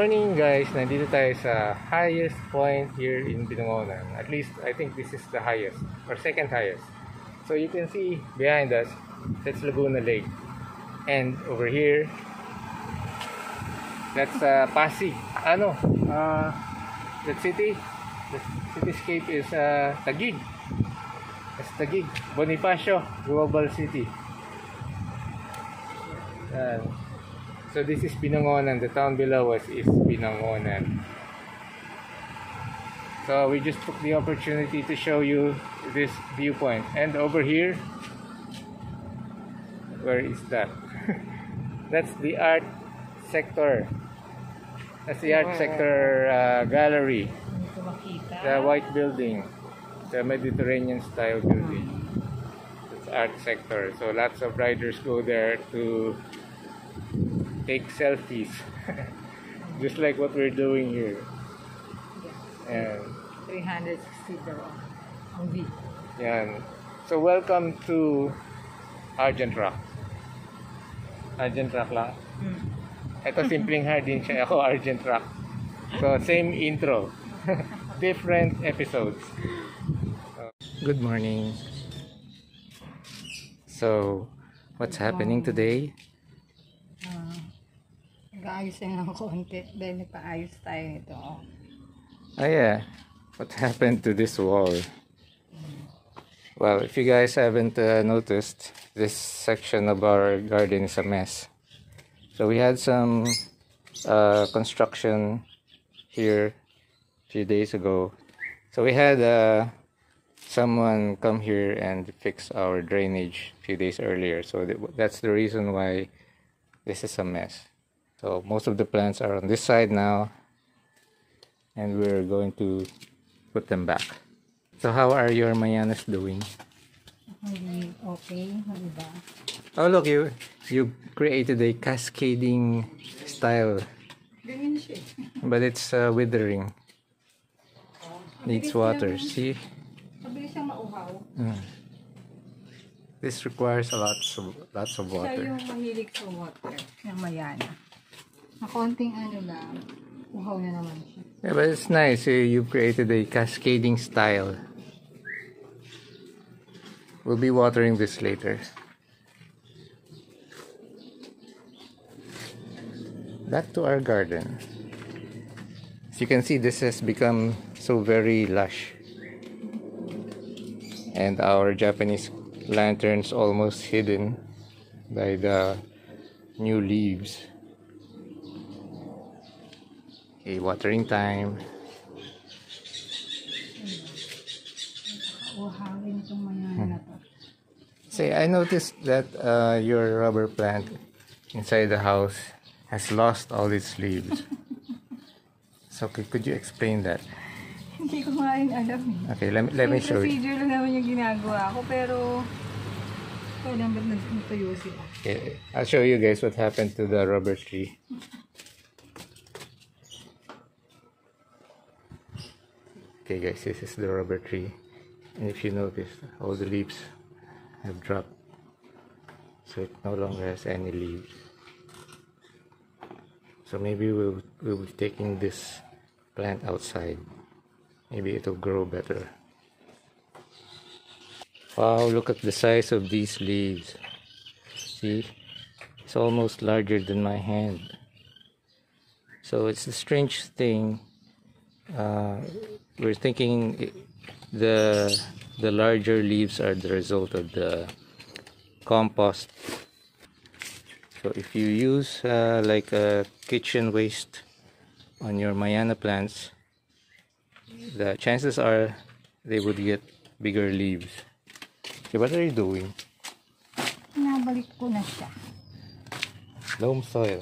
morning guys, nandito tayo sa highest point here in Binangonan. At least I think this is the highest or second highest. So you can see behind us, that's Laguna Lake. And over here, that's uh, Pasig. Ano? Uh, that city, the cityscape is uh, Taguig. That's Taguig. Bonifacio Global City. Yan. So this is Binangonan. The town below us is Binangonan. So we just took the opportunity to show you this viewpoint. And over here, where is that? That's the art sector. That's the art sector uh, gallery. The white building. The Mediterranean style building. It's art sector. So lots of riders go there to take selfies. Just like what we're doing here. And 360 daw ang- ang view. yan. So welcome to Argent Rock. Argent Rock lang. Hmm. Ito simpleng hardin siya. Ako Argent Rock. So same intro. Different episodes. Good morning. So, what's happening today? Nag-aayos na ng konti dahil nagpaayos tayo nito. Oh. Oh yeah, what happened to this wall? Well, if you guys haven't uh, noticed, this section of our garden is a mess. So we had some uh, construction here a few days ago. So we had uh, someone come here and fix our drainage a few days earlier. So th- that's the reason why this is a mess. So most of the plants are on this side now and we're going to put them back. So how are your mayanas doing? Okay? Oh look, you you created a cascading style, eh. but it's uh, withering. Needs water. See, mauhaw. this requires a lot of lots of water. Na konting ano lang, uhaw na naman siya. Yeah, but it's nice. Eh, you you created a cascading style. We'll be watering this later. Back to our garden. As you can see, this has become so very lush. And our Japanese lanterns almost hidden by the new leaves. Okay, watering time. Uhawin itong mayana na to. Say, I noticed that uh, your rubber plant inside the house has lost all its leaves. so, could, could you explain that? Hindi ko nga alam eh. Okay, let me, let me show you. procedure lang naman yung ginagawa ko, pero kailan ba't natuyo sila? Okay, I'll show you guys what happened to the rubber tree. Okay, guys, this is the rubber tree. And if you notice, all the leaves have dropped. So it no longer has any leaves. So maybe we'll, we'll be taking this plant outside. Maybe it'll grow better. Wow, look at the size of these leaves. See? It's almost larger than my hand. So it's a strange thing. Uh, we're thinking the the larger leaves are the result of the compost. So if you use uh, like a kitchen waste on your Mayana plants, the chances are they would get bigger leaves. Okay, what are you doing? Nabalik ko na siya. Loam soil.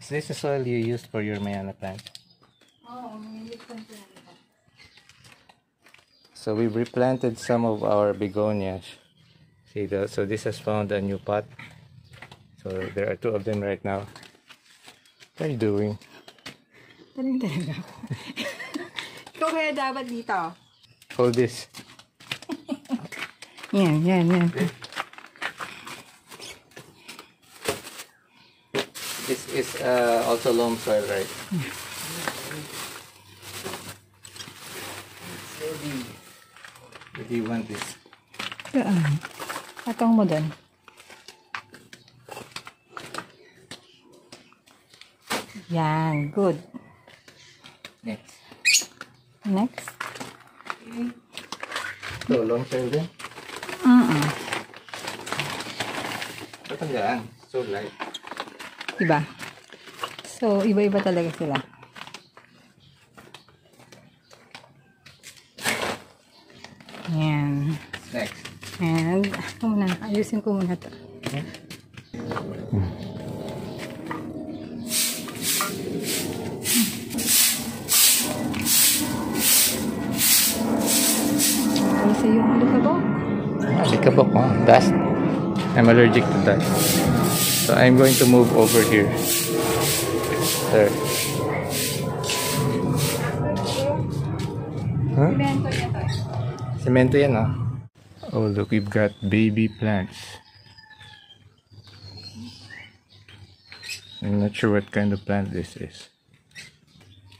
Is this the soil you used for your Mayana plant? Oo, umilikpan ko na ito. So we replanted some of our begonias. See the so this has found a new pot. So there are two of them right now. What are you doing? Taling talaga ako. Ikaw kaya dapat dito. Hold this. Yan, yan, yan. This is uh, also loam soil, right? Do you want this? Saan? Atong mo doon. Yan, good. Next. Next. So, loam soil din? Mm-mm. Ba't ang gaan? So light. Diba? So, iba-iba talaga sila. Yan. Next. And, ako muna, ayusin ko muna to. Ayusin yung alikabok. Ah, Likabok, oh. Dust. I'm allergic to dust. So I'm going to move over here. There. Huh? Cemento yan, oh. Oh, look, we've got baby plants. I'm not sure what kind of plant this is.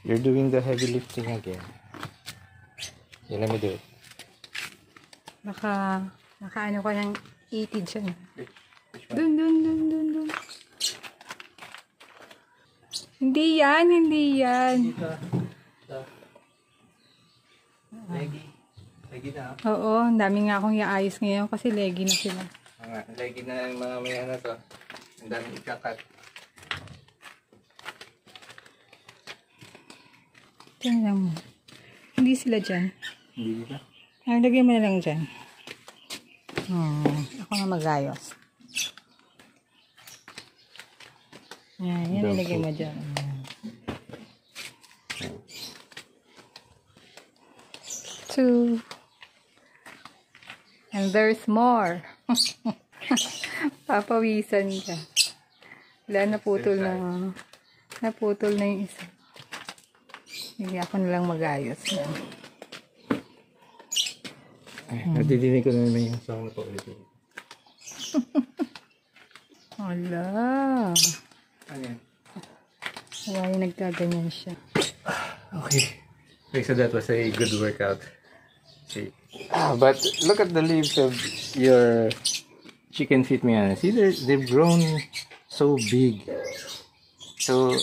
You're doing the heavy lifting again. Yeah, let me do it. Naka, naka ano ko ng 80 dyan. Dun, dun, dun, dun, dun. Hindi yan, hindi yan. Leggy. Leggy na, Oo, ang dami nga akong iayos ngayon kasi leggy na sila. Mga, leggy na yung mga maya na to. Ang dami ikakat. Tingnan mo. Hindi sila dyan. Hindi ba? Ay, lagay mo na lang dyan. Hmm, ako na magayos. Yan, yan ilagay mo dyan. Two. And there's more. Papawisan ka. Wala, naputol na. Naputol na yung isa. Hindi ako na lang magayos. Ay, nadidinig ko na naman yung song na po ulit. Hala. Ano yan? Why nagkaganyan siya? Okay. Okay, so that was a good workout. See. Ah, but look at the leaves of your chicken feet Miana. See, they've grown so big. So,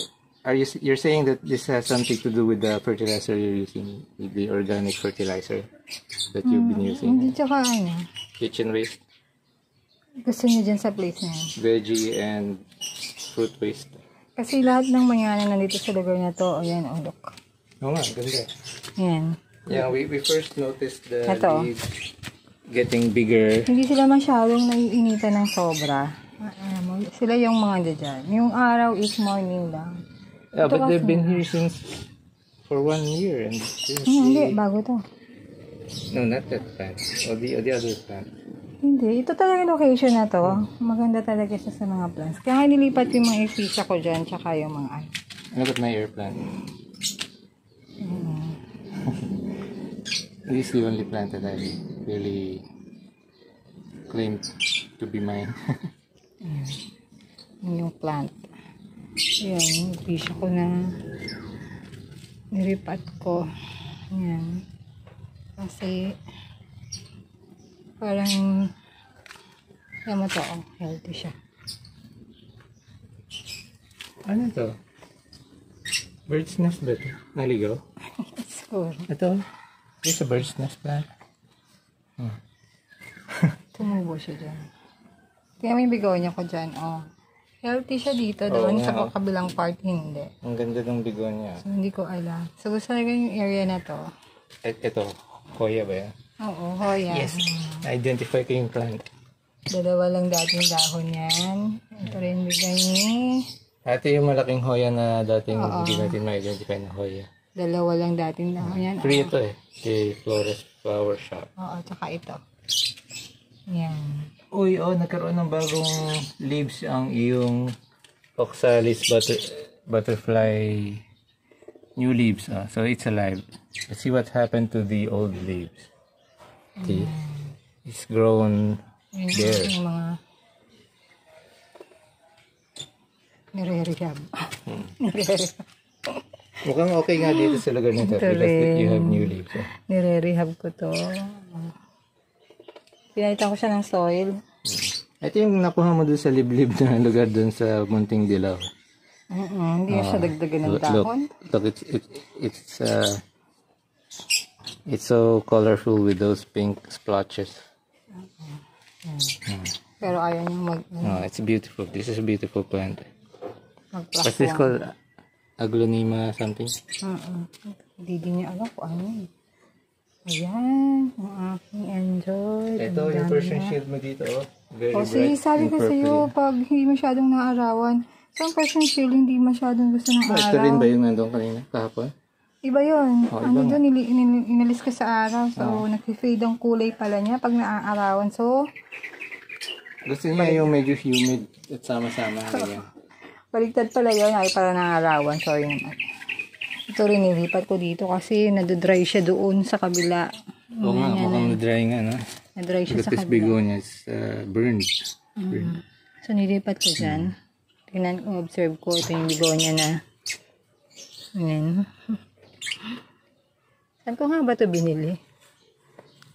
are you you're saying that this has something to do with the fertilizer you're using, the organic fertilizer that you've been using? Hindi tsaka ano. Kitchen waste, Gusto niyo dyan sa place na yan. veggie, and fruit waste. Kasi lahat ng mangyana nandito sa lugar na to, o yan, o look. Oo nga, ganda. Yan. Yeah, we, we first noticed the Ito. leaves getting bigger. Hindi sila masyadong naiinitan ng sobra. Alam mo, sila yung mga dyan. Yung araw is morning lang. Yeah, Ito but they've been here since for one year and since Hmm, hindi, the- bago to. no, not that plant. Or the, or the other plant. Hindi, ito talaga yung location na to. Maganda talaga siya sa mga plants. Kaya nilipat yung mga episa ko dyan, tsaka yung mga ano. Look at my air plant. This is the only plant that I really claim to be mine. Yun yung plant. Yan, yung episa ko na niripat ko. Yan. Kasi parang yan mo to, oh, healthy siya. ano to? Bird's nest ba ito? Naligaw? Siguro. Ito? This a bird's nest plant? Tumubo siya dyan. Kaya may bigonya ko dyan, oh. Healthy siya dito, Oo doon nga, sa oh. kabilang part, hindi. Ang ganda ng bigonia. So, hindi ko alam. So, gusto talaga yung area na to. Et, ito, Hoya ba yan? Oo, hoya. Yes. Na-identify ko yung plant. Dalawa lang dating dahon yan. Ito rin bigay ni. Ate yung malaking Hoya na dating Oo. hindi natin ma-identify na Hoya. Dalawa lang dating dahon yan. Free ito eh. Kay Flores Flower Shop. Oo, tsaka ito. Yan. Uy, oh, nagkaroon ng bagong leaves ang iyong Oxalis butter, butterfly new leaves. Ah. So it's alive. Let's see what happened to the old leaves. See? It's grown Yan there. yung mga... Nire-rehab. Nire-rehab. Mukhang okay nga dito sa lugar nito Ito because you rin. have new leaves. eh. Nire-rehab ko to. Pinalitan ko siya ng soil. Ito yung nakuha mo dun sa liblib na lugar dun sa Munting Dilaw. Mm-mm, hindi siya dagdagan ng Look, look, dahon. look it's, it, it's, uh, it's so colorful with those pink splotches. Pero ayaw niyang mag, Oh, it's beautiful. This is a beautiful plant. mag-pluck What's this called? Aglonema something? Mm-mm. Hindi din niya alam kung ano yun. Ayan, ang aking enjoy. Ito Ang yung dami na. shield mo dito, oh. Very O sige, bright sabi and ko sa'yo, purpley. pag hindi masyadong naarawan, sa Persian shield, hindi masyadong gusto ng Oh, ito araw. rin ba yung nandun kanina, kahapon? Iba yun. Oh, ano doon, inil- inil- inalis ko sa araw. So, nag-fade ang kulay pala niya pag naaarawan. So, Gusto niya yung medyo humid at sama-sama. ganyan. Baligtad pala yun, ay para nangarawan. Sorry naman. Ito rin nilipat ko dito kasi nadodry siya doon sa kabila. Oo nga, mukhang na-dry nga, no? Nadry siya Because sa kabila. begonia is uh, burned. Burned. So nilipat ko dyan. Tingnan ko, observe ko. Ito yung bigonia na. Ayan. Saan ko nga ba ito binili?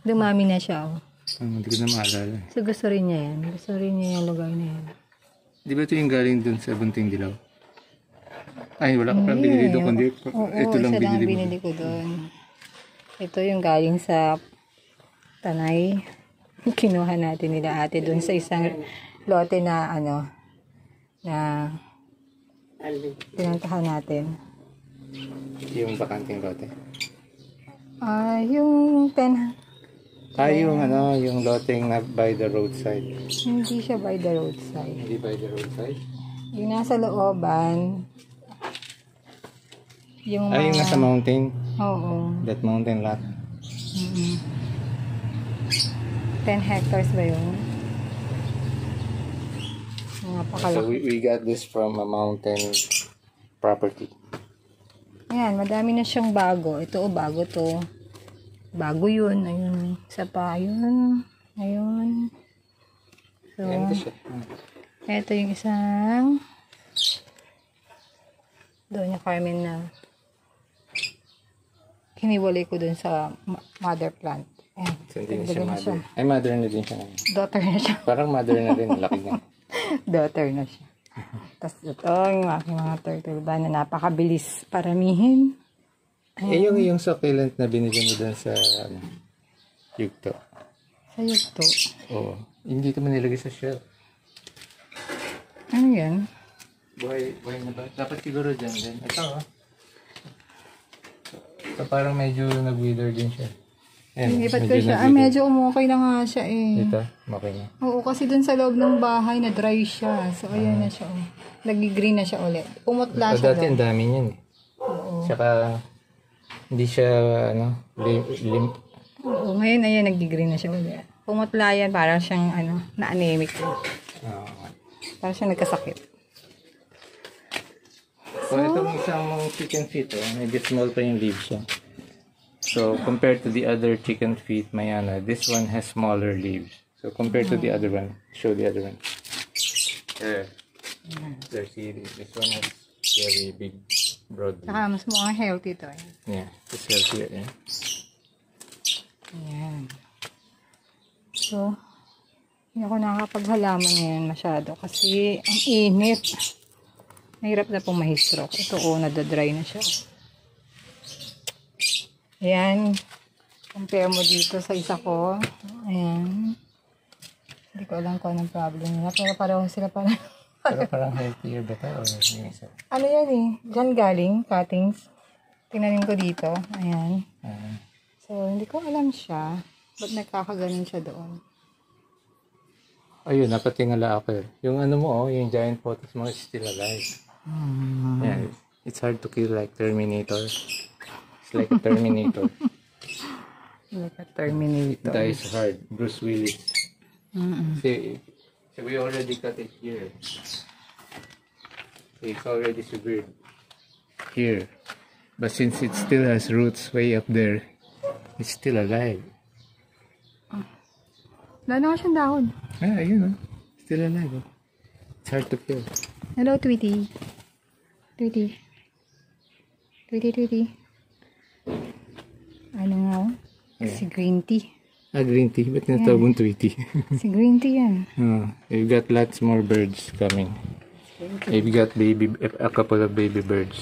Dumami na siya. Oh. Ah, hindi ko na maalala. So gusto rin niya yan. Gusto rin niya yung lugar na yan. Di ba ito yung galing dun sa Bunting Dilaw? Ay, wala ka palang binili doon, kundi Oo, ito lang isa binili mo. binili ko doon. Ito yung galing sa Tanay. Kinuha natin nila ate doon sa isang lote na ano, na pinuntahan natin. Yung bakanting lote. Ah, yung 10, Ah, yung ano, yung loteng na by the roadside. hindi siya by the roadside. Hindi by the roadside? Yung nasa looban, yung Ah, yung mga- nasa mountain. Oo. That mountain lot. 10 hectares ba yun? So Napakalaki. we, we got this from a mountain property. Ayan, madami na siyang bago. Ito, oh, bago to. Bago yun. Ayun. Isa pa. Ayun. Ayun. So, siya. ito yung isang doon yung Carmen na hiniwalay ko doon sa mother plant. Ayan. So, hindi na siya na mother. Ay, mother na din siya. Daughter na siya. Parang mother na rin. Laki niya. Daughter na siya. Tapos ito yung aking mga turtle ba na napakabilis paramihin. Eh, yung, yung succulent na binili mo dun sa ano, yugto. Sa yugto. Oo. Hindi ito mo nilagay sa shelf. Ano yan? Buhay, buhay na ba? Dapat siguro dyan din. Ito, oh. So, parang medyo nag-wither din siya. Ayan, Ilipat ko siya. Ah, medyo umukay na nga siya eh. Dito, okay na. Oo, kasi dun sa loob ng bahay na dry siya. So, ayan na siya. Oh. Nag-green na siya ulit. Pumutla O, siya dati doon. ang dami niyan eh. Oo. Tsaka, hindi siya, ano, lim, lim, Oo, ngayon ayan, nag-green na siya ulit. Pumutla yan, parang siyang ano, na-anemic. ah, Parang siyang nagkasakit. So, itong isang chicken feet, oh, medyo small pa yung leaves siya. So, compared to the other chicken feet, may ano, this one has smaller leaves. So, compared to the other one, show the other one. There. There's the, this one has very big, broad leaves. Saka mas mukhang healthy to. Eh. Yeah, it's healthier, yeah. Ayan. So, hindi ako nakakapaghalaman ngayon masyado kasi ang init. Mahirap na pong mahistroke. Ito o, nadadry na siya. Ayan. Compare mo dito sa isa ko. Ayan. Hindi ko alam kung anong problem nila. Pero pareho sila para. Pero parang healthier ba ito? Ano yan eh? Diyan galing, cuttings. Tinanim ko dito. Ayan. Ah, So, hindi ko alam siya. Ba't nagkakaganon siya doon? ayun, napatingala ako eh. Yung ano mo, oh, yung giant photos mo is still alive. Yeah, it's hard to kill like Terminator. It's like a Terminator. Like a Terminator. dies hard. Bruce Willis. Mm-mm. See, we already cut it here. It's already severed here. But since it still has roots way up there, it's still alive. Wala na nga siyang dahon. Ah, ayun oh. Still alive oh. It's hard to kill. Hello, Tweety. Tweety. Tweety, Tweety. Ano nga oh? Yeah. Si Green Tea. Ah, green tea. Ba't tinatawag mong tweety? Si Green Tea yan. oh, we've got lots more birds coming. We've got baby, a couple of baby birds.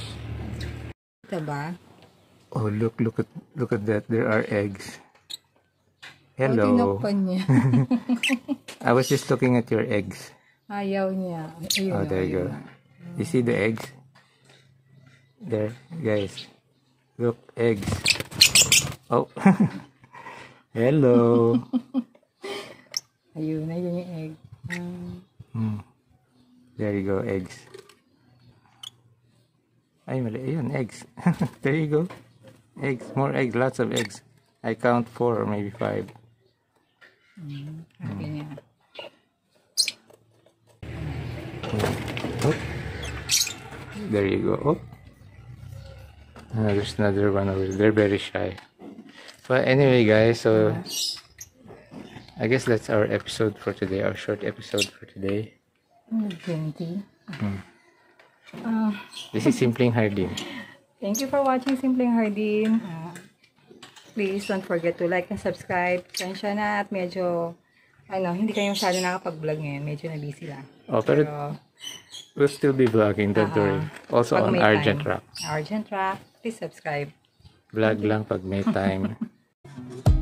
Ito ba? Oh, look, look at, look at that. There are eggs. Oh, Hello. tinakpan niya. I was just looking at your eggs. Ayaw niya. Ayun Oh, there you go. You see the eggs? There, guys. Look, eggs. Oh. Hello. Ayun na, yun yung egg. Um, Hmm. There you go, eggs. Ay, mali. Ayun, eggs. there you go. Eggs. More eggs. Lots of eggs. I count four or maybe five. sabi niya. Oh. There you go. Oh. Ah, there's another one over there. They're very shy. But anyway, guys, so I guess that's our episode for today, our short episode for today. Tea. Hmm. Ah, This is Simpling Hardin. Thank you for watching Simpleng Hardin. Ah, please don't forget to like and subscribe. Pasensya na at medyo, ano, hindi kayo masyado nakapag-vlog ngayon. Medyo na busy lang. Oh, pero Pero, we'll still be vlogging, don't Ah, worry. Also on Argent time. Rock. Argent Rock. Please subscribe. Vlog lang pag may time. Thank you.